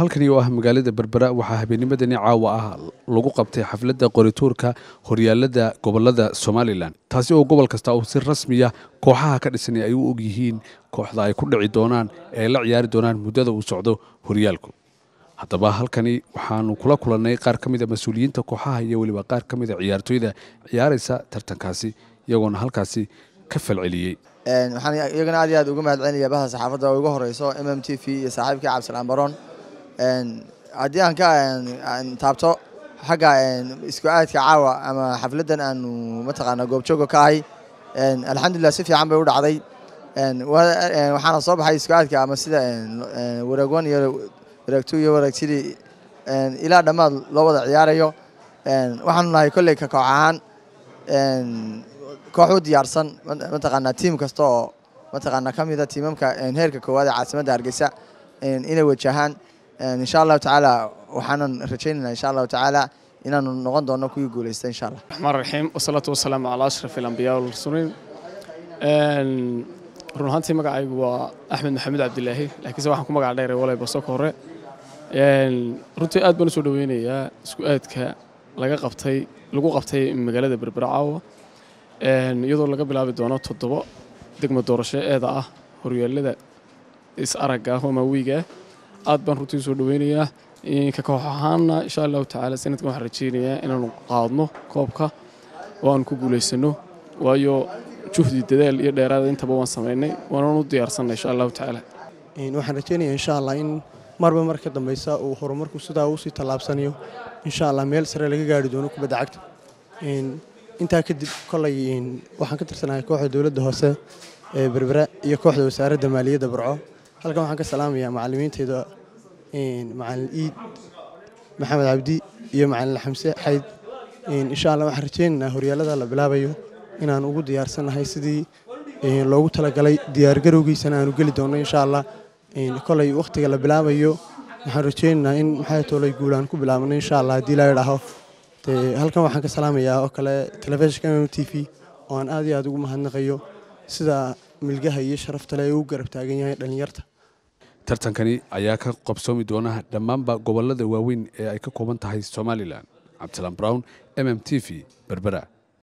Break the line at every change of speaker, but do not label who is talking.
halkani oo ah magaalada berbera waxaa habeennimadani caawa ah lagu qabtay xafladda qorituurka horyaalada gobollada somalilan. Taasi oo gobol kasta uu si rasmiya kooxaha ka dhisanay ay u og yihiin kooxda ay ku dhici doonaan ee la ciyaari doonaan muddada uu socdo horyaalku. Haddaba halkani waxaanu kula kulannay qaar ka mid a mas'uuliyiinta kooxaha iyo weliba qaar ka mid a ciyaartooyda ciyaaraysa tartankaasi iyagoona halkaasi ka falceliyey.
Waxaan iyagana aad iyo aad uga mahad celinaya bahda saxaafadda ugu horeyso m m t v iyo saaxiibkii cabdisalaan baroon haddii aan ka taabto xagga isku aadka caawa ama xafladdan aanu mataqaana goobjooga ka ahay alxamdulilah si fiican bay u dhacday. Waxaana soo baxay isku aadka ama sida wareeg one iyo wareeg two iyo wareeg three ilaa dhammaad loo wada ciyaarayo. Waxaanu nahay kolley ka koox ahaan koox u diyaarsan mataqaanaa tiim kasta oo mataqaanaa ka mida tiimamka heerka koowaad ee caasimadda hargeysa inay wajahaan insha allahu tacaala waxaanan rajaynaynaa insha allahu tacaala inaanu noqon doono kuwii guuleysta insha allah
raxmaan raxiim wasalaatu wasalaamu calaa ashraf alambiyaa walmursaliin run ahaantii magacaygu waa axmed maxamed cabdilaahi laakiinse waxaan ku magac dheeray walay basoko hore. Runtii aad baan u soo dhoweynayaa isku aadka laga qabtay lagu qabtay magaalada berbera caawa iyadoo laga bilaabi doono toddobo degmo doorasho eeda ah horyaalada is aragga ah ama wiiga aad baan runtii soo dhoweynayaa ka koox ahaanna insha allahu tacaala sanadkan waxaan rajaynayaa inaanu qaadno koobka oo aanu ku guulaysano waayo juhdi dadaal iyo dheeraada intaba waan samaynay waanaan u diyaarsanay insha allahu tacaala.
Waxaan rajaynayaa insha allah in marba mar dambeysa uu horumarku sidaa u sii tallaabsanayo insha allah meel sare laga gaari doono kubadda cagta. Intaa kadib kolay waxaan ka tirsanahay kooxda dowladda hoose ee berbera iyo kooxda wasaaradda maaliyadda barco halkan waxaan ka salaamayaa macalimiinteyda macalin iid maxamed cabdi iyo macalin xamse xayd. Insha allah waxaan rajaynaynaa horyaalada la bilaabayo inaan ugu diyaarsannahay sidii loogu talagalay diyaargarowgiisana aanu geli doonno insha allah kolay wakhtiga la bilaabayo waxaan rajaynaynaa in maxay toolay guulaan ku bilaabno insha allah haddii la idhaaho halkan waxaan ka salaamayaa oo kale telefishinka m t v oo aan aad iyo aad ugu mahadnaqayo. Sida milgaha iyo sharaftale ee u garab taagan yahay dhallinyarta
tartankani ayaa ka qabsoomi doona dhammaanba gobollada waaweyn ee ay ka kooban tahay somalilan cabdisalaan brown m m t v berbera